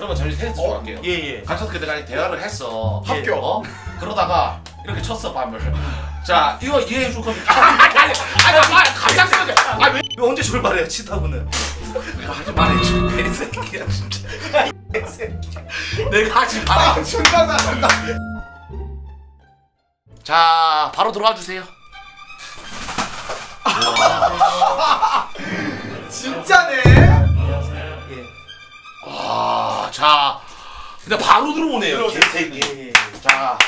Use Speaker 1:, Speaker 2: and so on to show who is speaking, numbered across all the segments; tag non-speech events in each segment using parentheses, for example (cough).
Speaker 1: 그러면 잠시 테스트 좀 할게요.
Speaker 2: 예, 예.
Speaker 1: 같이 그때까지 대화를 했어.
Speaker 2: 합격.
Speaker 1: 어? 그러다가 이렇게 쳤어 밤을. (laughs) 자 이거 이해해 줄 겁니까? 아니 아니 아니 아니 아니 갑작스럽게. 아왜
Speaker 2: 이거 언제 출발해요, 치타구는?
Speaker 1: 이거 하지 말아야지. 개새끼야 진짜. 내가 하지 말아.
Speaker 3: 존나 잘한다.
Speaker 1: 자 바로 들어와 주세요. (laughs)
Speaker 3: 진짜네.
Speaker 2: 예.
Speaker 1: 아, 자, 근데 바로 들어오네요. 개새끼.
Speaker 2: 예, 예.
Speaker 1: 자,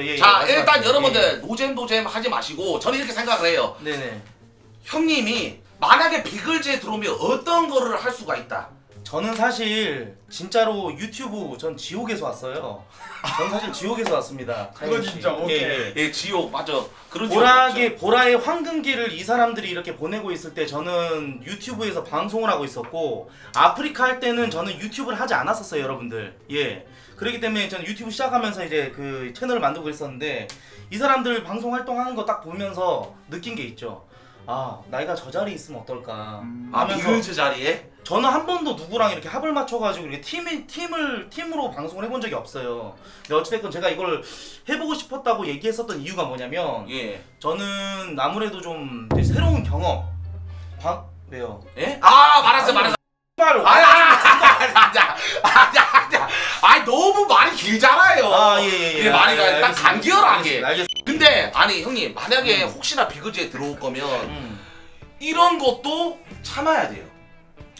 Speaker 2: 예, 예.
Speaker 1: 자
Speaker 2: 말씀하세요.
Speaker 1: 일단
Speaker 2: 예,
Speaker 1: 여러분들 노잼 노잼 하지 마시고 저는 이렇게 생각을 해요.
Speaker 2: 예. 네네.
Speaker 1: 형님이 만약에 비글즈에 들어오면 어떤 거를 할 수가 있다.
Speaker 2: 저는 사실 진짜로 유튜브 전 지옥에서 왔어요. 전 사실 지옥에서 왔습니다. (laughs) 씨.
Speaker 3: 진짜 오케이.
Speaker 2: 예, 예.
Speaker 1: 예, 지옥 맞아. 그런 지옥
Speaker 2: 보라의 보라의 황금기를 이 사람들이 이렇게 보내고 있을 때 저는 유튜브에서 방송을 하고 있었고 아프리카 할 때는 저는 유튜브를 하지 않았었어요, 여러분들. 예. 그렇기 때문에 저는 유튜브 시작하면서 이제 그 채널을 만들고 있었는데 이 사람들 방송 활동하는 거 딱 보면서 느낀 게 있죠. 아, 나이가 저 자리에 있으면 어떨까
Speaker 1: 아
Speaker 2: 하면서
Speaker 1: 비글즈 자리에
Speaker 2: 저는 한 번도 누구랑 이렇게 합을 맞춰가지고 이렇게 팀이 팀을 팀으로 방송을 해본 적이 없어요. 근데 어찌됐건 제가 이걸 해보고 싶었다고 얘기했었던 이유가 뭐냐면
Speaker 1: 예.
Speaker 2: 저는 아무래도 좀 되게 새로운 경험. 방 왜요?
Speaker 1: 예? 아 말았어 말았어.
Speaker 2: 빨
Speaker 1: 아야 아야 아야 아야. 아 너무 말이 길잖아요.
Speaker 2: 아, 예, 예, 예.
Speaker 1: 이게 말이
Speaker 2: 아, 예,
Speaker 1: 딱. 간결하게.
Speaker 2: 알겠습니다. 알겠습니다.
Speaker 1: 근데 아니 형님 만약에 혹시나 비글즈에 들어올 거면
Speaker 2: 음.
Speaker 1: 이런 것도 참아야 돼요.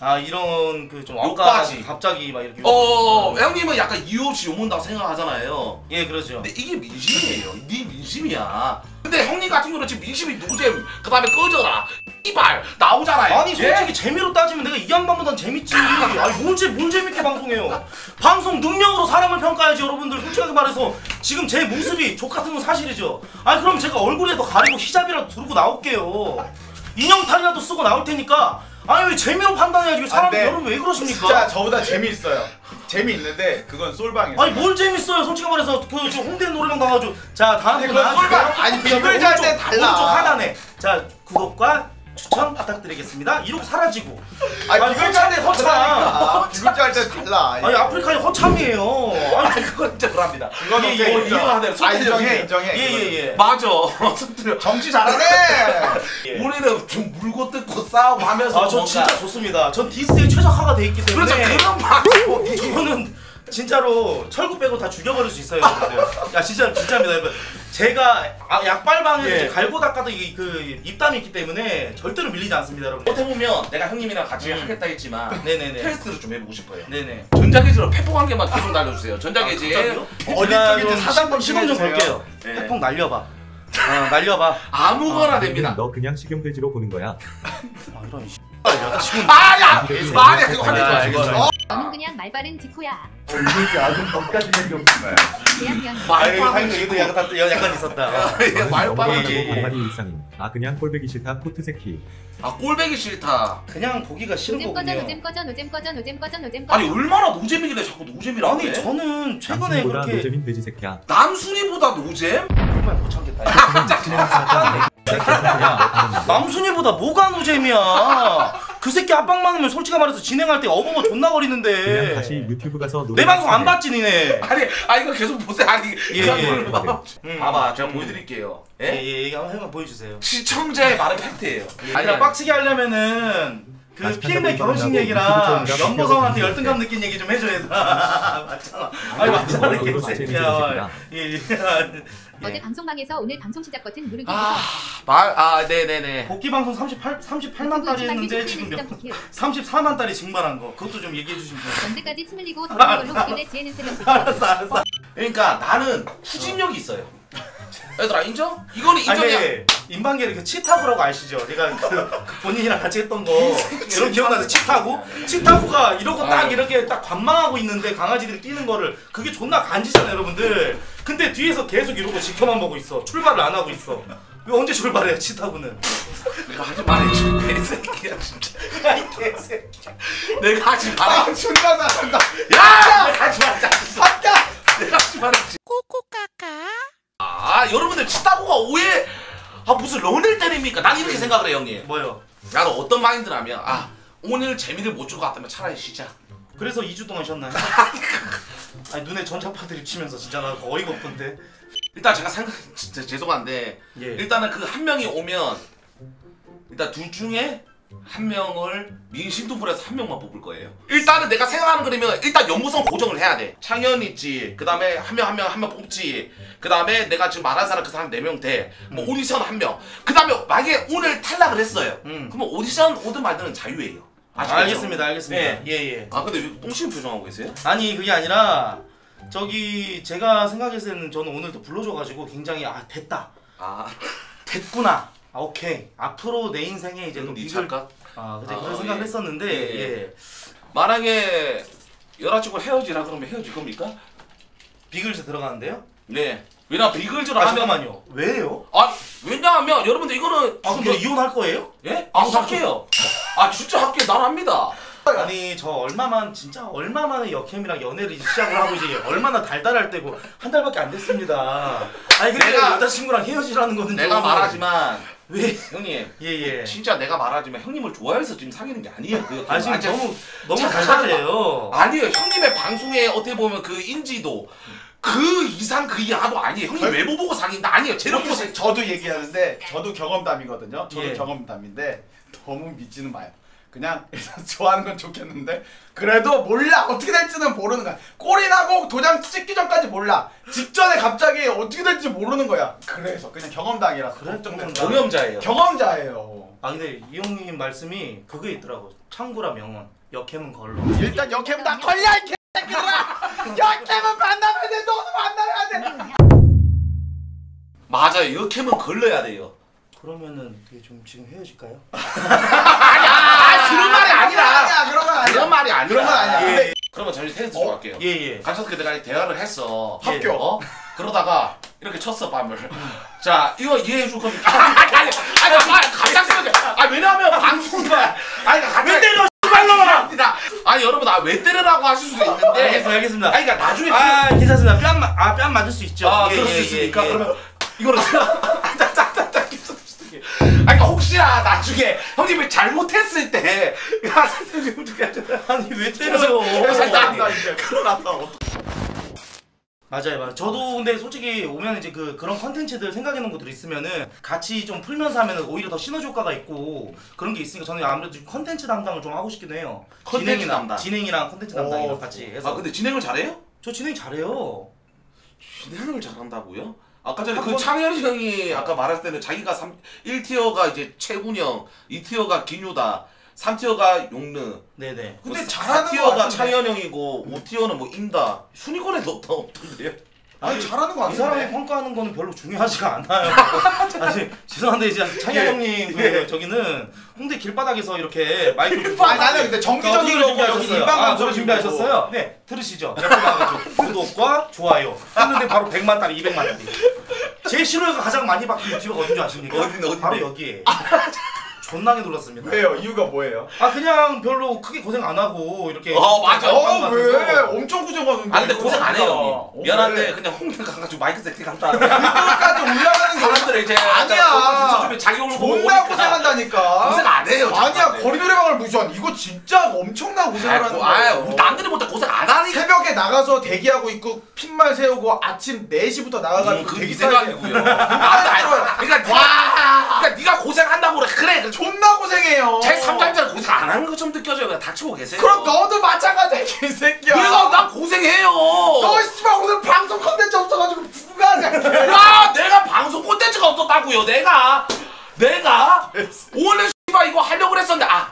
Speaker 2: 아 이런 그좀
Speaker 1: 욕까지.
Speaker 2: 갑자기 막 이렇게
Speaker 1: 어,
Speaker 2: 욕-
Speaker 1: 형님은 약간 이유 없이 욕먹는다고 생각하잖아요.
Speaker 2: 예 그러죠.
Speaker 1: 근데 이게 민심이에요. 네 민심이야. 근데 형님 같은 경우는 지금 민심이 누구잼 그 다음에 꺼져라. 이발 나오잖아요.
Speaker 2: 아니 솔직히 재미로 따지면 내가 이 양반보단 재밌지. 아니 뭔지 뭘 재밌게 방송해요. 방송 능력으로 사람을 평가해야지 여러분들 솔직하게 말해서 지금 제 모습이 족 같은 건 사실이죠. 아니 그럼 제가 얼굴에도 가리고 히잡이라도 두르고 나올게요. 인형탈이라도 쓰고 나올 테니까 아니 왜 재미로 판단해야지 왜 사람
Speaker 3: 안 돼.
Speaker 2: 여러분 왜 그러십니까?
Speaker 3: 진짜 저보다 재미있어요. 재미있는데 그건 솔방에서.
Speaker 2: 아니 뭘 재밌어요 솔직히 말해서 그 지금 홍대 노래방 가가지고 자 다음 분.
Speaker 3: 솔방. 아니,
Speaker 2: 오른쪽,
Speaker 3: 달라.
Speaker 2: 오른쪽 하단에 자 구독과 추천 부탁드리겠습니다 이러고 사라지고
Speaker 3: 아니
Speaker 2: 아니,
Speaker 3: 할때
Speaker 2: 허참.
Speaker 3: 다르니까. 비글즈 할때 달라.
Speaker 2: 아니 아프리카의 허참이에요 아니
Speaker 1: 그건 진짜 불합니다.
Speaker 3: 그건
Speaker 2: 예. 예,
Speaker 1: 돼요.
Speaker 3: 아 (laughs)
Speaker 1: 손들려,
Speaker 3: 인정해
Speaker 1: 손들려.
Speaker 3: 인정해.
Speaker 2: 예 예 예
Speaker 1: 맞아.
Speaker 3: 정치 잘하네. (laughs)
Speaker 2: 예.
Speaker 1: 우리는 좀 물고 뜯고 싸우고 하면서
Speaker 2: 아저
Speaker 1: 뭔가-
Speaker 2: 진짜 좋습니다 전 디스에 최적화가 돼 있기 때문에
Speaker 1: 그렇죠 그런 방송이
Speaker 2: 이거는 진짜로 철구 빼고 다 죽여버릴 수 있어요 여러분들 야 진짜 진짜입니다 여러분 제가 아, 약발방에서
Speaker 1: 예.
Speaker 2: 이제 갈고 닦아도 이, 그 입담이 있기 때문에 절대로 밀리지 않습니다 여러분
Speaker 1: 어떻게 보면 내가 형님이랑 같이
Speaker 2: 음.
Speaker 1: 하겠다 했지만
Speaker 2: 네네네
Speaker 1: 테스트를 좀 해보고 싶어요.
Speaker 2: 네네
Speaker 1: 전자계지로 페폭 한 개만 계속 날려주세요. 전자계지.
Speaker 2: 아?
Speaker 3: 어디 쪽인지 한번
Speaker 2: 시범 좀. 볼게요
Speaker 1: 네.
Speaker 2: 태풍 날려봐 어 날려봐
Speaker 1: 아무거나 됩니다.
Speaker 4: 너 그냥 식용돼지로 보는 거야. (laughs)
Speaker 2: 아 이런
Speaker 1: 아야! 아, 하지 마.
Speaker 2: 이거를.
Speaker 1: 이거.
Speaker 5: 너는 그냥 말바른 지코야.
Speaker 3: 이게 아주 덕까지 생겼구나.
Speaker 5: 대학년.
Speaker 2: 아
Speaker 1: 말빨
Speaker 2: 이거 약간 있었다 어.
Speaker 4: 반말이 일상임. 아 그냥 꼴배기 싫다 코트 새끼.
Speaker 1: 아 꼴배기 싫다.
Speaker 2: 그냥 보기가 싫은 거군요
Speaker 5: 노잼 꺼져 노잼 꺼져 노잼 꺼져 노잼 꺼져.
Speaker 1: 아니 얼마나 노잼이길래 자꾸 노잼이라고
Speaker 2: 아니
Speaker 1: 해?
Speaker 2: 저는 최근에
Speaker 4: 남순이보다
Speaker 2: 그렇게
Speaker 4: 노잼인 돼지 새끼야.
Speaker 1: 남순이보다 노잼?
Speaker 2: 정말 못 참겠다 남순이보다 뭐가 노잼이야 그 새끼 압박 많으면 솔직히 말해서 진행할 때 어버버 존나 거리는데
Speaker 4: 다시 유튜브 가서 노래.
Speaker 2: 내 방송 안 봤지 니네
Speaker 1: 아니 아 이거 계속 보세요. 아니
Speaker 2: 예, 예.
Speaker 1: 이걸 봐.
Speaker 2: 음.
Speaker 1: 봐봐 제가
Speaker 2: 음.
Speaker 1: 보여드릴게요. 예?
Speaker 2: 예예 얘기 한번 해봐 보여주세요
Speaker 1: 시청자의 말은 팩트예요.
Speaker 2: 아니 빡치게 하려면은 그
Speaker 4: 찾아보기
Speaker 2: 결혼식 얘기랑 연보성한테
Speaker 4: 좀
Speaker 2: 열등감 느낀 얘기 좀 해줘야 돼 (laughs) 맞잖아. 아니 맞잖아.
Speaker 4: 너도
Speaker 2: 이게
Speaker 4: 맞지,
Speaker 2: 새끼야 예예
Speaker 5: 어제 방송방에서 오늘 방송 시작 버튼 누르기
Speaker 1: 아, 말, 아, 네네네.
Speaker 2: 복귀 방송 38 38만 달이 했는데 지금 몇 34만 달이 증발한 거. 그것도 좀 얘기해 주시면 돼요.
Speaker 5: 언제까지 침 흘리고 더러운 걸로 기존의 지혜는 세명
Speaker 2: 알았어 알았어.
Speaker 1: 그러니까 나는 추진력이 있어요. 얘들아 인정? 이거는 인정이야.
Speaker 2: 아니 인방계를 그 치타구라고 아시죠? 제가 그, 그 본인이랑 같이 했던 거 이런 기억나서 치타구? 치타구가 이러고 딱
Speaker 1: 아유.
Speaker 2: 이렇게 딱 관망하고 있는데 강아지들이 뛰는 거를 그게 존나 간지잖아요 여러분들 근데 뒤에서 계속 이러고 지켜만 보고 있어 출발을 안 하고 있어 왜 언제 출발해요 치타구는
Speaker 1: 내가 하지 말아야지. (laughs) 개새끼야 진짜.
Speaker 2: 야이 개새끼
Speaker 1: 내가 하지 말아.
Speaker 3: 아 존나 잘한다.
Speaker 1: 야! 내가 하지 말자. 내가 하지. 꼬꼬까까. 아 여러분들 치타고가 오해. 아 무슨 런을 때립니까? 난 이렇게 생각을 해 형님.
Speaker 2: 뭐요?
Speaker 1: 나는 어떤 마인드라면 아 오늘 재미를 못줄것 같다면 차라리 쉬자.
Speaker 2: 그래서 2주 동안 쉬었나요? (laughs) 아니 눈에 전자파 드립치면서 진짜 나 어이가 없던데.
Speaker 1: 일단 제가 생각 진짜 죄송한데
Speaker 2: 예.
Speaker 1: 일단은 그 한 명이 오면 일단 둘 중에 한 명을 민심투불에서 한 명만 뽑을 거예요. 일단은 내가 생각하는 그림은 일단 연무선 고정을 해야 돼. 창현 있지. 그 다음에 한 명 한 명 한 명 뽑지. 그 다음에 내가 지금 말한 사람 그 사람 네 명 돼. 뭐 오디션 한 명. 그 다음에 만약에 오늘 탈락을 했어요.
Speaker 2: 음.
Speaker 1: 그러면 오디션 오든 말든은 자유예요. 아시겠죠?
Speaker 2: 알겠습니다, 알겠습니다.
Speaker 1: 예.
Speaker 2: 예, 예.
Speaker 1: 아 근데 왜 똥심 표정하고 계세요?
Speaker 2: 아니 그게 아니라 저기 제가 생각했을 때는 저는 오늘 또 불러줘가지고 굉장히 아 됐다,
Speaker 1: 아,
Speaker 2: 됐구나. 아 오케이 앞으로 내 인생에 이제
Speaker 1: 또네
Speaker 2: 비글
Speaker 1: 착각.
Speaker 2: 아
Speaker 1: 아,
Speaker 2: 그런 생각을
Speaker 1: 예.
Speaker 2: 했었는데
Speaker 1: 예,
Speaker 2: 예.
Speaker 1: 만약에 여자친구 헤어지라 그러면 헤어질 겁니까?
Speaker 2: 비글즈 들어가는데요?
Speaker 1: 네. 왜냐 비글즈로
Speaker 2: 아
Speaker 1: 하면
Speaker 2: 잠깐만요. 왜요?
Speaker 1: 아 왜냐하면 여러분들 이거는
Speaker 2: 아 근데 이혼할 거예요?
Speaker 1: 예? 아 할게요. 아 진짜 할게요. 난 합니다.
Speaker 2: 아니 저 얼마만 진짜 얼마만에 역캠이랑 연애를 시작을 하고 이제 얼마나 달달할 때고 한 달밖에 안 됐습니다. 아니 근데
Speaker 1: 내가-
Speaker 2: 여자친구랑 헤어지라는 거는
Speaker 1: 내가
Speaker 2: 좀-
Speaker 1: 말하지만
Speaker 2: 왜?
Speaker 1: 형님
Speaker 2: 예예.
Speaker 1: 진짜 내가 말하지만 형님을 좋아해서 지금 사귀는 게 아니에요. 그
Speaker 2: 아 지금 너무 너무 달달해요.
Speaker 1: 아니에요. 형님의 방송에 어떻게 보면 그 인지도 그 이상 그 이하도 아니에요. 형님
Speaker 3: 절-
Speaker 1: 외모 보고 사귄다 아니에요. 제로 보고 사-
Speaker 3: 저도 얘기하는데 저도 경험담이거든요. 저도
Speaker 2: 예.
Speaker 3: 경험담인데 너무 믿지는 마요. 그냥 (laughs) 일단 좋아하는 건 좋겠는데 그래도 몰라 어떻게 될지는 모르는 거야. 꼴이 나고 도장 찍기 전까지 몰라. 직전에 갑자기 어떻게 될지 모르는 거야. 그래서 그냥 경험담이라서
Speaker 2: 그래?
Speaker 3: 걱정된다.
Speaker 1: 동염자예요.
Speaker 3: 경험자예요.
Speaker 2: 아 근데 이 형님 말씀이 그게 있더라고. 창구라 명언. 역캠은 걸러.
Speaker 3: 일단 역캠 다 걸려 이 개새끼들아. (laughs) 역캠은 만나면 돼. 너도 만나면 안 돼.
Speaker 1: 맞아요. 이렇게면 걸러야 돼요.
Speaker 2: 그러면은 되게 좀 지금 헤어질까요? (laughs)
Speaker 1: 아니, 아, 그런 말이 아니라.
Speaker 3: 아니야 그런 건 아니야.
Speaker 1: 그런 말이 아니라.
Speaker 3: 그런 건 아니야.
Speaker 2: 예.
Speaker 3: 근데
Speaker 1: 그러면 저희 테스트
Speaker 3: 어?
Speaker 1: 좀 할게요.
Speaker 2: 예예.
Speaker 1: 가족께 내가 대화를 했어.
Speaker 2: 예.
Speaker 3: 합격.
Speaker 1: 어? 그러다가 이렇게 쳤어 밤을. 자 이거 이해해 줄 겁니까? 아니 아니 아니 아니 갑작스럽게. 아 왜냐면 방송만. (laughs) 아니 갑자기. 왜 때려 씨발놈아. 아니 여러분 아왜 때리라고 하실 수도 있는데.
Speaker 2: 알겠습니다. 알겠습니다.
Speaker 1: 아니 그러니까 나중에.
Speaker 2: 아 괜찮습니다. 뺨, 아, 뺨 맞을 수 있죠.
Speaker 1: 아
Speaker 2: 예,
Speaker 1: 그럴
Speaker 2: 예,
Speaker 1: 수
Speaker 2: 예,
Speaker 1: 있으니까
Speaker 2: 예.
Speaker 1: 그러면 이거를 (laughs) 짝짝짝짝 계속 쓰게. 아니 그러니까 혹시나 나중에 형님이 잘못했을 때. (laughs)
Speaker 2: 아니 왜 때려요?
Speaker 3: 난다 이제. 그러났다.
Speaker 2: 맞아요, 맞아요. 저도 근데 솔직히 오면 이제 그 그런 컨텐츠들 생각해 놓은 것들 있으면은 같이 좀 풀면서 하면은 오히려 더 시너지 효과가 있고 그런 게 있으니까 저는 아무래도 좀 컨텐츠 담당을 좀 하고 싶긴 해요.
Speaker 1: 컨텐츠
Speaker 2: 진행이랑
Speaker 1: 담당.
Speaker 2: 진행이랑 컨텐츠 담당이랑
Speaker 3: 오.
Speaker 2: 같이 해서
Speaker 1: 아 근데 진행을 잘해요?
Speaker 2: 저 진행 잘해요.
Speaker 1: 진행을 잘한다고요? 아까 전에 그 창현이 형이 아까 말할 때는 자기가 3, 1티어가 이제 최군형, 2티어가 기뉴다, 3티어가 용르,
Speaker 2: 네네.
Speaker 3: 근데 잘하는 거
Speaker 1: 4티어가
Speaker 3: 같은데.
Speaker 1: 창현 형이고 5티어는 뭐 임다. 순위권에도 없다 없던데요?
Speaker 3: 아니 잘하는
Speaker 2: 거이 사람이. 평가하는 거는 별로 중요하지가 않아요. (laughs) 아니 죄송한데 이제 창현
Speaker 1: 예.
Speaker 2: 형님 그 저기는 홍대 길바닥에서 이렇게 마이크 (laughs)
Speaker 3: 아니 나는 근데 정기적으로 여기
Speaker 2: 준비하셨어요.
Speaker 3: 일반
Speaker 2: 아,
Speaker 3: 방송
Speaker 2: 노래 준비하셨어요? 네, 들으시죠. 구독과 좋아요 했는데 바로 100만 달이 200만 달이. 제 싫어요가 가장 많이 박힌 유튜버가 어딘 줄 아십니까?
Speaker 1: 어딘데, 어딘데?
Speaker 2: 바로 여기에. 존나게 놀랐습니다.
Speaker 3: 왜요? 이유가 뭐예요?
Speaker 2: 아 그냥 별로 크게 고생 안 하고 이렇게.
Speaker 1: 어, 맞아.
Speaker 2: 빵
Speaker 3: 어. 왜? 엄청 고생하는데.
Speaker 1: 아 근데 고생 안 해요
Speaker 3: 어,
Speaker 1: 형님. 미안한데
Speaker 3: 왜?
Speaker 1: 그냥 홍대 가가지고 마이크 세팅 한다. (laughs)
Speaker 3: 끝까지 올라가는 게
Speaker 1: 사람들 이제
Speaker 3: 아니야.
Speaker 1: 자기 얼굴
Speaker 3: 존나 고생한다니까.
Speaker 1: 고생.
Speaker 3: 아니야
Speaker 1: 정말.
Speaker 3: 거리 노래방을 무시한 이거 진짜 엄청난 고생을
Speaker 1: 아,
Speaker 3: 하는
Speaker 1: 고-
Speaker 3: 거야.
Speaker 1: 아, 남들이 못해 고생 안 하니까.
Speaker 3: 새벽에 나가서 대기하고 있고 핀말 세우고 아침 4시부터 나가가지고
Speaker 1: 음,
Speaker 3: 대기
Speaker 1: 생각이고요.
Speaker 3: 아,
Speaker 1: 아, 그러니까 와, 그러니까 네가 고생한다고 그래. 그래. 그
Speaker 3: 존나 고생해요.
Speaker 1: 제 3장자는 고생 안 하는 것처럼 느껴져요. 그냥 닥치고 계세요.
Speaker 3: 그럼 너도 마찬가지야 개새끼야.
Speaker 1: 내가 나 고생해요.
Speaker 3: 너 씨발 오늘 방송 컨텐츠 없어가지고 부가자.
Speaker 1: 야, 내가 방송 콘텐츠가 없었다고요. 내가 내가 원래 씨발 이거 하려고 그랬었는데 아.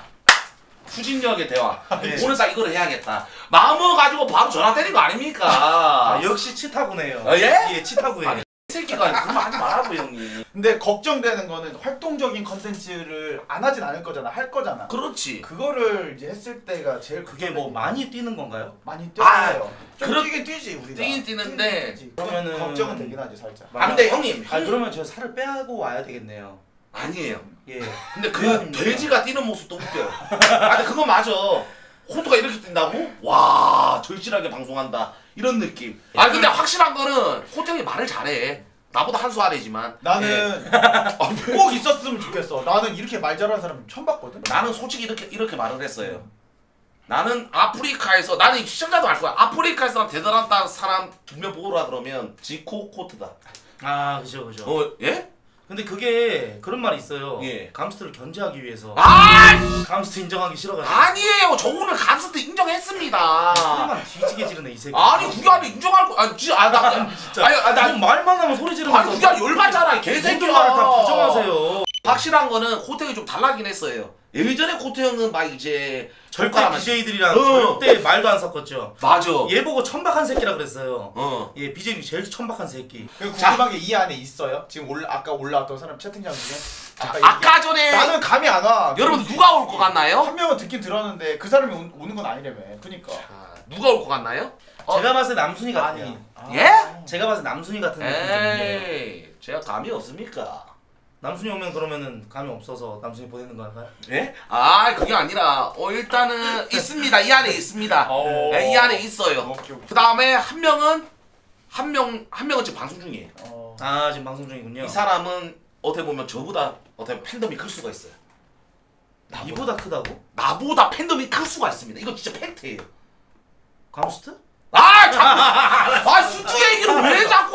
Speaker 1: 추진력의 대화.
Speaker 2: 네.
Speaker 1: 오늘 딱 이걸 해야겠다. 마음을 가지고 바로 전화 때린 거 아닙니까?
Speaker 2: 아, 역시 치타구네요.
Speaker 1: 아, 예?
Speaker 2: 예, 치타구예요.
Speaker 1: 아니, 이 새끼가 그런 말 하지 말라고 형님.
Speaker 3: 근데 걱정되는 거는 활동적인 컨텐츠를 안 하진 않을 거잖아. 할 거잖아.
Speaker 1: 그렇지.
Speaker 3: 그거를 이제 했을 때가 제일
Speaker 2: 그게 뭐 많이 뛰는 건가요?
Speaker 3: 많이
Speaker 1: 아,
Speaker 3: 뛰어요. 좀
Speaker 1: 그렇-
Speaker 3: 뛰긴 뛰지 우리가.
Speaker 1: 뛰긴 뛰는데
Speaker 3: 뛰지.
Speaker 2: 그러면은-
Speaker 3: 걱정은 되긴 하지 살짝.
Speaker 1: 아 근데 형님,
Speaker 2: 아 그러면 저 살을 빼고 와야 되겠네요.
Speaker 1: 아니에요.
Speaker 2: 예.
Speaker 1: 근데 그. 돼지가 뛰는 모습도 웃겨요. 아 근데 그거 맞아. 호두가 이렇게 뛴다고? 와 절실하게 방송한다 이런 느낌. 아 근데 확실한 거는 호텔이 말을 잘해. 나보다 한 수 아래지만
Speaker 3: 나는 (laughs) 꼭 있었으면 좋겠어. 나는 이렇게 말 잘하는 사람 처음 봤거든.
Speaker 1: 나는 솔직히 이렇게 이렇게 말을 했어요. 나는 아프리카에서 나는 이 시청자도 알 거야. 아프리카에서 대단한 따- 사람 두 명 보라 그러면 지코 코트다.
Speaker 2: 아 그죠 그죠.
Speaker 1: 어 예?
Speaker 2: 근데 그게 그런 말이 있어요.
Speaker 1: 예.
Speaker 2: 감스트를 견제하기 위해서
Speaker 1: 아
Speaker 2: 감스트 인정하기 싫어가지고.
Speaker 1: 아니에요. 저 오늘 감스트 인정했습니다.
Speaker 2: 소리만 뒤지게 지르네 이 새끼.
Speaker 1: 아니 그게 아니 인정할 거 아니 진짜 아나
Speaker 2: 진짜.
Speaker 1: 아니 아,
Speaker 2: 나나 말만 하면 소리 지르면서.
Speaker 1: 아니 그게 열받잖아 개새끼야.
Speaker 2: 말을 다 부정하세요.
Speaker 1: 확실한 거는 코트형이 좀 달라긴 했어요. 예전에 코트 형은 막 이제
Speaker 2: 절대 BJ들이랑
Speaker 1: 어.
Speaker 2: 절대 말도 안 섞었죠.
Speaker 1: 맞아.
Speaker 2: 얘 보고 천박한 새끼라 그랬어요.
Speaker 1: 어.
Speaker 2: 얘 BJ 제일 천박한 새끼.
Speaker 3: 그 궁금한 게 이 안에 있어요? 지금 올라 아까 올라왔던 사람 채팅창 중에 아까
Speaker 1: 아까 전에
Speaker 3: 나는 감이 안 와.
Speaker 1: 여러분 누가 올 것 같나요?
Speaker 3: 한 명은 듣긴 들었는데 그 사람이 오, 오는 건 아니라며. 그니까.
Speaker 1: 아, 누가 올 것 같나요? 어.
Speaker 2: 제가 봤을 때 남순이 같아요.
Speaker 3: 아니. 아.
Speaker 1: 예?
Speaker 2: 제가 봤을 때 남순이 같은
Speaker 1: 에이, 제가 감이 없습니까?
Speaker 2: 남순이 오면 그러면은 감이 없어서 남순이 보내는 건가요?
Speaker 1: 예? 아, 그게 아니라 어 일단은 있습니다. 이 안에 있습니다.
Speaker 3: 어.
Speaker 1: 네, 이 안에 있어요.
Speaker 3: 오케이, 오케이.
Speaker 1: 그 다음에 한 명은 한 명 한 명은 지금 방송 중이에요.
Speaker 3: 어.
Speaker 2: 아 지금 방송 중이군요.
Speaker 1: 이 사람은 어떻게 보면 저보다 어떻게 보면 팬덤이 클 수가 있어요.
Speaker 2: 이보다 크다고?
Speaker 1: 나보다 팬덤이 클 수가 있습니다. 이거 진짜 팩트예요.
Speaker 2: 감스트?
Speaker 1: 아, 자꾸 아 수트 얘기를 왜 자꾸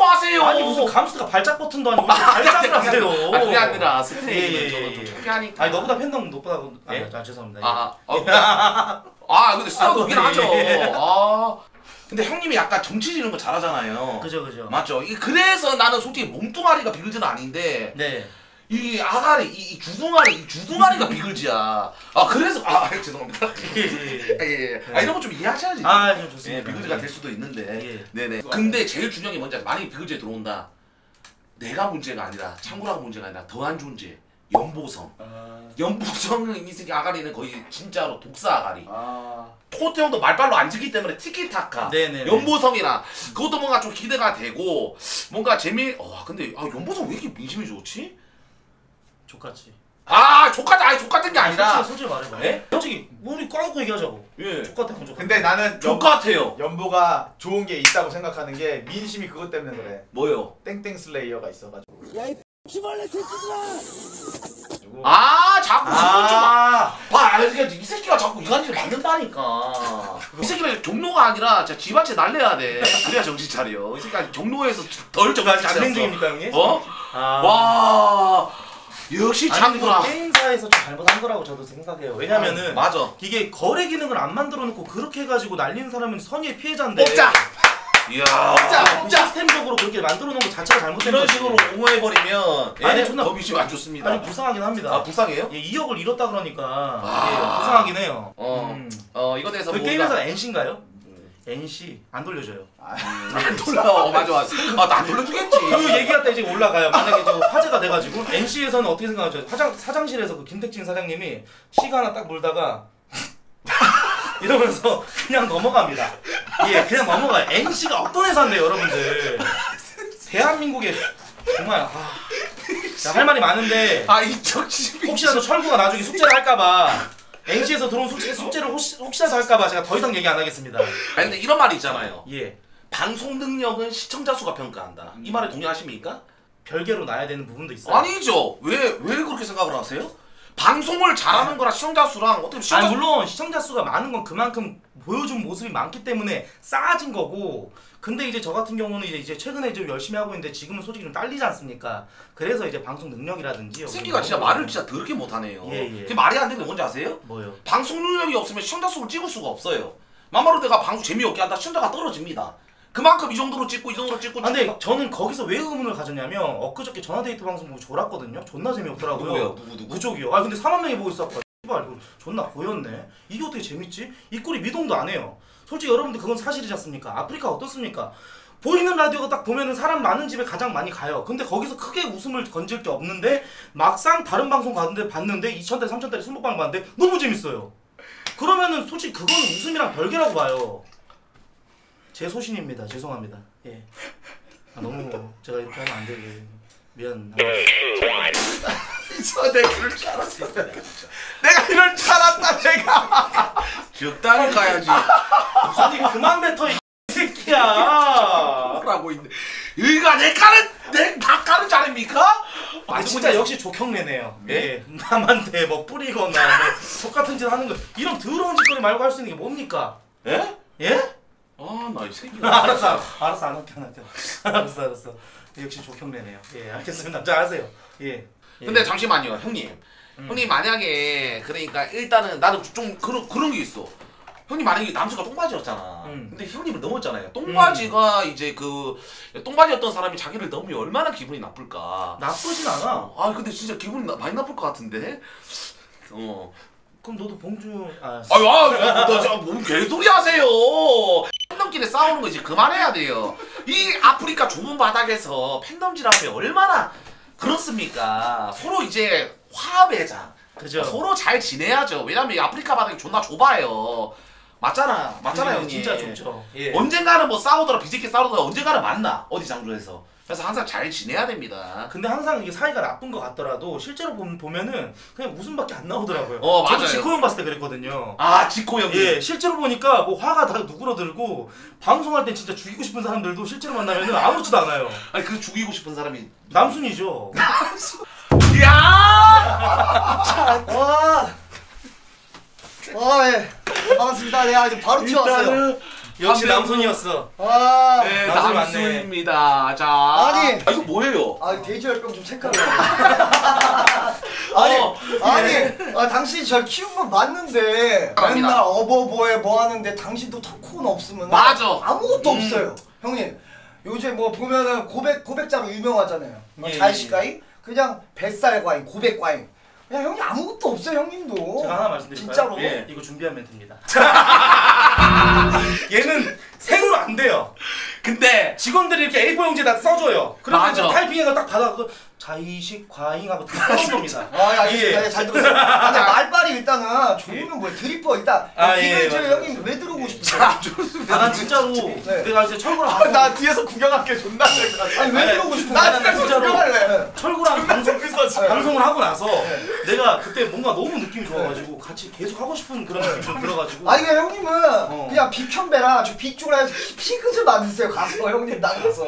Speaker 2: 감스트가 발작 버튼도 아니고 왜 발작을 하세요?
Speaker 1: 아, 그게 아니라 스트
Speaker 2: 예,
Speaker 1: 얘기는
Speaker 2: 예,
Speaker 1: 저는
Speaker 2: 예,
Speaker 1: 좀
Speaker 2: 예.
Speaker 1: 창피하니까.
Speaker 2: 아니 너보다 팬덤 높다고. 아,
Speaker 1: 예?
Speaker 2: 아 죄송합니다.
Speaker 1: 아, 아, 어, 아, 아, 근데
Speaker 2: 아,
Speaker 1: 높긴
Speaker 2: 예.
Speaker 1: 하죠. 아, 근데 형님이 약간 정치 지는 거 잘하잖아요.
Speaker 2: 그죠 그죠.
Speaker 1: 맞죠. 이 그래서 나는 솔직히 몸뚱아리가 비글즈는 아닌데
Speaker 2: 네.
Speaker 1: 이 아가리, 이, 이 주둥아리, 이 주둥아리가 (laughs) 비글즈야. 아 그래서 아 (laughs) 죄송합니다.
Speaker 2: 예, 예.
Speaker 1: 예, 예. 아 이런 거 좀 이해하셔야지.
Speaker 2: 아좀
Speaker 1: 예,
Speaker 2: 좋습니다.
Speaker 1: 비글즈가 될 수도 있는데.
Speaker 2: 예.
Speaker 1: 네네. 근데 제일 중요한 게 뭔지 알아? 만약에 비글즈에 들어온다. 내가 문제가 아니라 창구라가 문제가 아니라 더한 존재. 연보성.
Speaker 3: 아.
Speaker 1: 연보성은 이 새끼 아가리는 거의 진짜로 독사 아가리.
Speaker 3: 아.
Speaker 1: 토트 형도 말빨로 안 지기 때문에 티키타카.
Speaker 2: 네네.
Speaker 1: 연보성이나 그것도 뭔가 좀 기대가 되고 뭔가 재미. 어 근데 아 연보성 왜 이렇게 민심이 좋지?
Speaker 2: 족같이.
Speaker 1: 아 족같아 아니 족같은 게 아니라.
Speaker 2: 솔직히, 솔직히 말해봐.
Speaker 1: 예?
Speaker 2: 솔직히 우리 까놓고 얘기하자고.
Speaker 1: 예.
Speaker 2: 족같아 무 족같아.
Speaker 3: 근데 나는 연,
Speaker 1: 족같아요.
Speaker 3: 연보가 좋은 게 있다고 생각하는 게 민심이 그것 때문에 그래.
Speaker 1: 뭐요?
Speaker 3: 땡땡 슬레이어가 있어가지고. 야이
Speaker 1: 아 자꾸 이걸 좀
Speaker 2: 아.
Speaker 1: 봐, 그러니까 이 새끼가 자꾸 이간질을 만든다니까. 이 새끼는 경로가 아니라 진짜 집안채 날려야 돼. 그래야 정신 차려. 이 새끼가 경로에서 덜 정신 차렸어.
Speaker 2: 진행 중입니까 형님?
Speaker 1: 어?
Speaker 2: 아.
Speaker 1: 와, 역시
Speaker 2: 아니. 뭐 게임사에서 좀 잘못한 거라고 저도 생각해요. 왜냐면은
Speaker 1: 맞아.
Speaker 2: 이게 거래 기능을 안 만들어 놓고 그렇게 해가지고 날리는 사람은 선의의 피해자인데.
Speaker 3: 뽑자.
Speaker 1: 이야.
Speaker 3: 뽑자.
Speaker 2: 그 시스템적으로 그렇게 만들어 놓은 것 자체가 잘못된
Speaker 1: 이런
Speaker 2: 거지.
Speaker 1: 식으로 옹호해 버리면
Speaker 2: 아니,
Speaker 1: 예,
Speaker 2: 존나-
Speaker 1: 더 민심 안 좋습니다.
Speaker 2: 아니 불쌍하긴 합니다.
Speaker 1: 아 불쌍해요?
Speaker 2: 예, 2억을 잃었다 그러니까
Speaker 1: 아.
Speaker 2: 예, 불쌍하긴 해요.
Speaker 1: 어,
Speaker 2: 음.
Speaker 1: 어 이거 대해서
Speaker 2: 그
Speaker 1: 뭔가-
Speaker 2: 게임에서 NC인가요? NC 안 돌려줘요.
Speaker 1: 안 돌려. 어, 맞아 맞아. 아안 돌려주겠지.
Speaker 2: 그 얘기가 때 이제 올라가요. 만약에 저 화제가 돼가지고 NC에서는 어떻게 생각하죠? 화장 사장실에서 그 김택진 사장님이 시가 하나 딱 물다가 (laughs) 이러면서 그냥 넘어갑니다. 예, 그냥 넘어가요. NC가 어떤 회사인데 여러분들 대한민국에 정말 아, 자, 할 말이 많은데
Speaker 1: 아 이쪽 집이.
Speaker 2: 혹시라도 철구가 나중에 숙제를 할까봐 NC에서 들어온 숙제, 숙제를 혹시, 혹시라도 할까봐 제가 더 이상 얘기 안 하겠습니다.
Speaker 1: 아니 근데 이런 말이 있잖아요.
Speaker 2: 예,
Speaker 1: 방송 능력은 시청자 수가 평가한다. 이 말에 동의하십니까?
Speaker 2: 별개로 놔야 되는 부분도 있어요.
Speaker 1: 아니죠. 왜 왜 그렇게 생각을 하세요? 방송을 잘하는 거랑 시청자 수랑 어떻게 시청자
Speaker 2: 아니 물론 시청자 수가 많은 건 그만큼 보여준 모습이 많기 때문에 쌓아진 거고 근데 이제 저 같은 경우는 이제, 이제 최근에 좀 열심히 하고 있는데 지금은 솔직히 좀 딸리지 않습니까? 그래서 이제 방송 능력이라든지 여기
Speaker 1: 새끼가 진짜
Speaker 2: 뭐-
Speaker 1: 말을 진짜 더럽게 못하네요.
Speaker 2: 예, 예.
Speaker 1: 그게 말이 안 되는 게 뭔지 아세요?
Speaker 2: 뭐요?
Speaker 1: 방송 능력이 없으면 시청자 수를 찍을 수가 없어요. 막말로 내가 방송 재미없게 한다 시청자가 떨어집니다. 그만큼 이 정도로 찍고 이 정도로 찍고
Speaker 2: 아, 근데 저는 거기서 왜 의문을 가졌냐면 엊그저께 전화데이트 방송 보고 졸았거든요. 존나 재미없더라고요.
Speaker 1: 누구예요? 누구 누구?
Speaker 2: 그쪽이요. 아 근데 4만 명이 보고 씨발 이거 존나 고였네. 이게 어떻게 재밌지? 이 꼴이 미동도 안 해요. 솔직히 여러분들 그건 사실이지 않습니까? 아프리카 어떻습니까? 보이는 라디오가 딱 보면은 사람 많은 집에 가장 많이 가요. 근데 거기서 크게 웃음을 건질 게 없는데 막상 다른 방송 가는데 봤는데 2천달러 3천달러 순복방 봤는데 너무 재밌어요. 그러면은 솔직히 그건 웃음이랑 별개라고 봐요. 제 소신입니다. 죄송합니다. 예. 아, 너무 제가 이렇게 하면 안 되게 미안.
Speaker 3: 저 내가 이럴 줄 알았어. 내가 이럴 줄 알았다 내가.
Speaker 1: 적당히 가야지.
Speaker 2: 아니 그만 뱉어 이 새끼야.
Speaker 1: 하고 있는데 여기가 내 까는 내다 까는 자리입니까?
Speaker 2: 아 진짜 역시 조형래네요. 예, 남한테 뭐 뿌리거나 뭐 똑같은 짓 하는 거 이런 더러운 짓거리 말고 할 수 있는 게 뭡니까?
Speaker 1: 예?
Speaker 2: 예?
Speaker 1: 아나 이 새끼. (laughs)
Speaker 2: 알았어, 알았어, 안 할게, 안 할게. 알았어, 알았어. 역시 조형래네요. 예, 알겠습니다. 자, 하세요. 예. 예.
Speaker 1: 근데 잠시만요, 형님. 형님 만약에 그러니까 일단은 나는 좀 그런 그런 게 있어. 형님 만약에 남수가 똥바지였잖아.
Speaker 2: 음.
Speaker 1: 근데 형님을 넘었잖아요. 똥바지가 이제 그 똥바지였던 사람이 자기를 넘으면 얼마나 기분이 나쁠까.
Speaker 2: 나쁘진 않아.
Speaker 1: 아 근데 진짜 기분이 나, 많이 나쁠 것 같은데. 어.
Speaker 2: 그럼 너도 봉주. 아,
Speaker 1: 아유, 아, 너저뭔 개소리 하세요. 팬덤끼리 싸우는 거 이제 그만해야 돼요. 이 아프리카 좁은 바닥에서 팬덤질하면 얼마나 그렇습니까? 서로 이제 화합의자.
Speaker 2: 그죠.
Speaker 1: 서로 잘 지내야죠. 왜냐면 이 아프리카 바닥이 존나 좁아요. 맞잖아. 맞잖아요.
Speaker 2: 진짜 좋죠. 예.
Speaker 1: 언젠가는 뭐 싸우더라 비집게 싸우더라 언젠가는 만나 어디 장소에서. 그래서 항상 잘 지내야 됩니다.
Speaker 2: 근데 항상 이게 사이가 나쁜 것 같더라도 실제로 보- 보면은 그냥 웃음밖에 안 나오더라고요.
Speaker 1: 어,
Speaker 2: 저도
Speaker 1: 맞아요.
Speaker 2: 지코 형 봤을 때 그랬거든요.
Speaker 1: 아 지코 형님.
Speaker 2: 예, 실제로 보니까 뭐 화가 다 누그러들고 방송할 때 진짜 죽이고 싶은 사람들도 실제로 만나면은 아무렇지도 않아요.
Speaker 1: 아니 그 죽이고 싶은 사람이.
Speaker 2: 남순이죠. (laughs)
Speaker 1: 야!
Speaker 6: 와. 와, 예. 반갑습니다. 내가 이제 바로 튀어왔어요.
Speaker 2: 역시 남순이었어.
Speaker 6: 와.
Speaker 1: 네,
Speaker 2: 남순 맞네.
Speaker 1: 남순입니다. 자.
Speaker 6: 아니.
Speaker 1: 아, 이거 뭐예요?
Speaker 6: 아, 돼지열병 좀 체크하려. (laughs) 아니,
Speaker 1: 어,
Speaker 6: 아니, 아, 당신이 절 키운 건 맞는데. 맨날 어버버에 뭐 하는데 당신도 토큰 없으면
Speaker 1: 맞아.
Speaker 6: 아무것도
Speaker 1: 음.
Speaker 6: 없어요. 형님, 요새 뭐 보면은 고백 고백자로 유명하잖아요. 뭐
Speaker 2: 예,
Speaker 6: 자의식과잉 그냥 뱃살 과잉, 고백 과잉. 그냥 형님 아무것도 없어요, 형님도.
Speaker 2: 제가 하나 말씀드릴까요?
Speaker 6: 진짜로?
Speaker 1: 예.
Speaker 2: 이거 준비한 멘트입니다. (laughs) 얘는 생으로 안 돼요.
Speaker 1: 근데
Speaker 2: 직원들이 이렇게 A4 용지에 다 써줘요. 그러면
Speaker 1: 맞아.
Speaker 2: 타이핑해서 딱 받아서 자의식 과잉하고 다 써준 겁니다.
Speaker 6: 아, 예, 알겠습니다.
Speaker 2: 예.
Speaker 6: 예, 잘 들었어요. 아, 근데 말빨이 일단은 좋으면 뭐야. 드리퍼 일단.
Speaker 2: 아, 예,
Speaker 6: 저
Speaker 2: 맞아요.
Speaker 6: 형님 왜 들어오고 싶으세요?
Speaker 2: 아, 난 (laughs) 진짜로
Speaker 6: 네.
Speaker 2: 내가 이제 철구랑
Speaker 3: 아, 나 뒤에서 구경할게 존나 재밌다.
Speaker 6: 아니 왜 들어오고 싶으세요?
Speaker 3: 나
Speaker 2: 진짜로-
Speaker 3: 구경할래.
Speaker 2: 철구랑 방송. (laughs) 방송을 하고 나서 내가 그때 뭔가 너무 느낌이 좋아가지고 같이 계속 하고 싶은 그런 느낌이 좀 들어가지고
Speaker 6: 아니 그냥 형님은
Speaker 2: 어.
Speaker 6: 그냥 비편배라 저 빅조라 해서 피- 피그즈 만드세요 가서 형님 나가서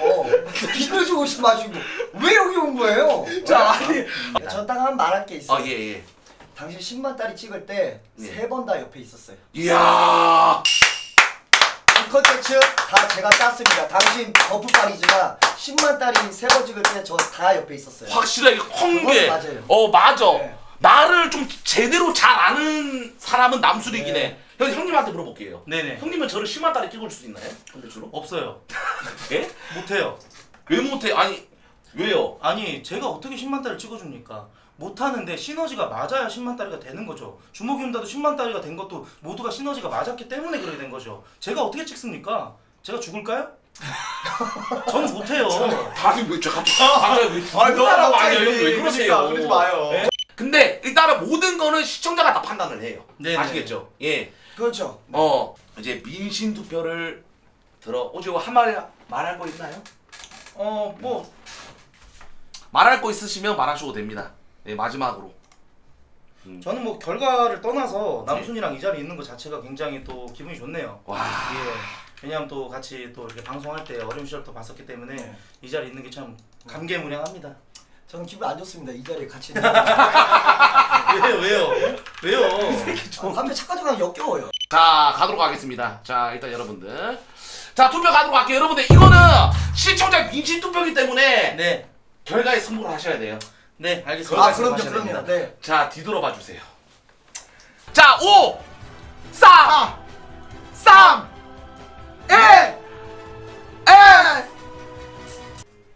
Speaker 6: 피그즈 옷이 마시고 왜 여기 온 거예요?
Speaker 1: 자, (laughs) 아니.
Speaker 6: 저딱한 말할 게 있어요
Speaker 1: 아, 예, 예.
Speaker 6: 당신 10만 딸이 찍을 때
Speaker 1: 네.
Speaker 6: 세번 다 옆에 있었어요
Speaker 1: 이야.
Speaker 6: 이 컨텐츠 다 제가 짰습니다 당신 버프빨이지만 10만 딸이 세 번 찍을 때 저 다 옆에 있었어요
Speaker 1: 확실하게 헝게.
Speaker 6: 맞아요.
Speaker 1: 어, 맞아.
Speaker 6: 네.
Speaker 1: 나를 좀 제대로 잘 아는 사람은 남술이긴
Speaker 6: 네.
Speaker 1: 해. 형, 형님한테 물어볼게요.
Speaker 2: 네네
Speaker 1: 형님은 저를 심한 딸에 찍을 수 있나요? 근데 주로?
Speaker 2: 없어요.
Speaker 1: 예?
Speaker 2: 못해요.
Speaker 1: 왜 못해? 아니, 왜요?
Speaker 2: 아니 제가 어떻게 10만 달을 찍어줍니까? 못하는데 시너지가 맞아야 10만 달이가 되는 거죠. 주먹이 온다도 10만 달이가 된 것도 모두가 시너지가 맞았기 때문에 그렇게 된 거죠. 제가 어떻게 찍습니까? 제가 죽을까요? (laughs) 저는 못해요.
Speaker 1: 아니, 왜, 저 갑자기, 갑자기 왜,
Speaker 3: 아, 너
Speaker 1: 아니, 왜 그러세요?
Speaker 3: 그러지 마요.
Speaker 1: 예? 근데 일단은 모든 거는 시청자가 다 판단을 해요.
Speaker 2: 네네.
Speaker 1: 아시겠죠? 예.
Speaker 6: 그렇죠
Speaker 1: 어 이제 민심 투표를 들어 오지고 한말 말할 거 있나요?
Speaker 2: 어뭐
Speaker 1: 말할 거 있으시면 말하셔도 됩니다. 예 마지막으로.
Speaker 2: 저는 뭐 결과를 떠나서 남순이랑 이 자리에 있는 것 자체가 굉장히 또 기분이 좋네요.
Speaker 1: 와.
Speaker 2: 예. 왜냐하면 또 같이 또 이렇게 방송할 때 어려운 시절도 봤었기 때문에
Speaker 6: 네.
Speaker 2: 이 자리에 있는 게 참 감개무량합니다.
Speaker 6: 저는 기분 안 좋습니다 이 자리에 같이 있는 (laughs) 거
Speaker 2: 왜요 왜요 왜요?
Speaker 6: 한편 착각하면 역겨워요
Speaker 1: 자 가도록 하겠습니다. 자 일단 여러분들 자 투표 가도록 할게요. 여러분들 이거는 시청자 민심 투표이기 때문에
Speaker 2: 네.
Speaker 1: 결과에 승부를 하셔야 돼요.
Speaker 2: 네 알겠습니다.
Speaker 6: 아 그럼요 그럼요. 네
Speaker 1: 자 뒤돌아봐 주세요. 자 5, 4, 3, 1, 1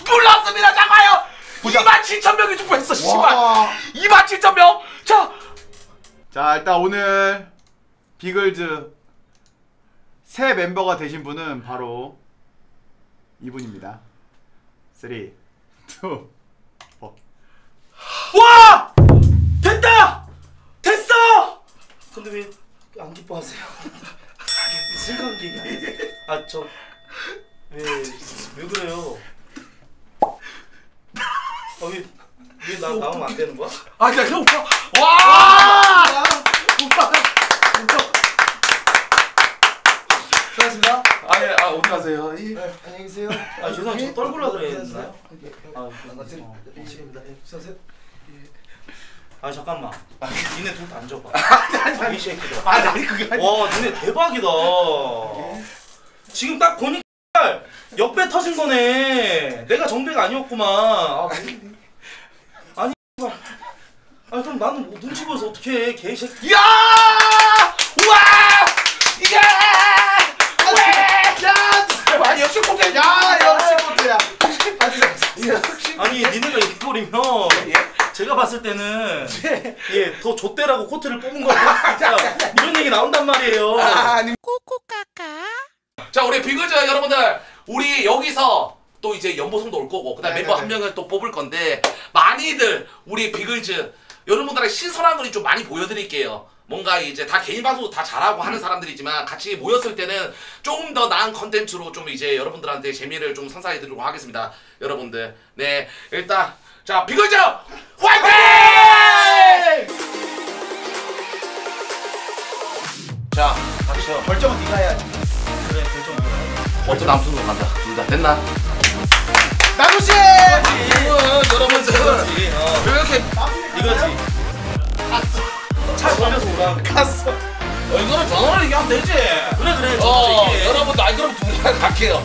Speaker 1: 눌렀습니다. 자 과연 2만 7천 명이 투표했어. 씨발.
Speaker 3: 와.
Speaker 1: 2만 7천 명. 자
Speaker 3: 자 일단 오늘 비글즈 새 멤버가 되신 분은 바로 이분입니다. 3, 2, 4.
Speaker 2: 와! 됐다! 됐어! 근데 왜 안 기뻐하세요? 생각한 게. 아, 저. 왜, 왜 그래요? 아, 왜, 왜나 나오면 안 되는 거야?
Speaker 1: 아니 야 형. 와!
Speaker 6: 수고하셨습니다
Speaker 1: 아니 아 어디 가세요? 이-
Speaker 6: 네, 안녕히 계세요.
Speaker 2: 아 죄송해요 저 떨굴라 그랬나요? 아,
Speaker 6: 반갑습니다.
Speaker 2: 어.
Speaker 6: 네, 이십니다. 네, 수고하세요.
Speaker 2: 아 잠깐만 니네 둘다 앉아봐 이 새끼들
Speaker 3: 아니 아니 그게 아니
Speaker 2: 와 니네 대박이다 지금 딱 보니까 역배 터진 거네 내가 정배가 아니었구만 아, 뭐- 아니 그럼 나는 뭐 눈치 보여서 어떻게 해 개새끼
Speaker 1: 야! 우와! 이야! 왜?
Speaker 3: 야 야 역시 코트야. 아 진짜
Speaker 2: 아니 니네가 이렇게 버리면 제가 봤을 때는 예더 좆대라고 코트를 뽑은 거 진짜 이런 얘기 나온단 말이에요.
Speaker 3: 아니.
Speaker 1: 자 우리 비글즈 여러분들 우리 여기서 또 이제 연보성도 올 거고 그다음 에
Speaker 3: 네,
Speaker 1: 멤버
Speaker 3: 네,
Speaker 1: 한 명을 또 뽑을 건데 많이들 우리 비글즈 여러분들의 신선한 거리 좀 많이 보여드릴게요. 뭔가 이제 다 개인 방송 다 잘하고 하는 사람들이지만 같이 모였을 때는 조금 더 나은 컨텐츠로 좀 이제 여러분들한테 재미를 좀 선사해 드리고 하겠습니다. 여러분들. 네. 일단 자 비글즈 화이팅! 자 가시죠.
Speaker 3: 결정은 네가 해야지.
Speaker 2: 그래 결정
Speaker 1: 어떤 남순으로 간다. 둘 다 됐나?
Speaker 3: 나무씨!
Speaker 1: 여러분들.
Speaker 2: 이거지 어,
Speaker 1: 왜 이렇게
Speaker 2: 이거지 차 오라
Speaker 3: 갔어
Speaker 1: 어, 이거는 전화로 얘기하면 되지.
Speaker 2: 그래 그래
Speaker 1: 어, 여러분들, 아니, 그럼 둘이 갈게요.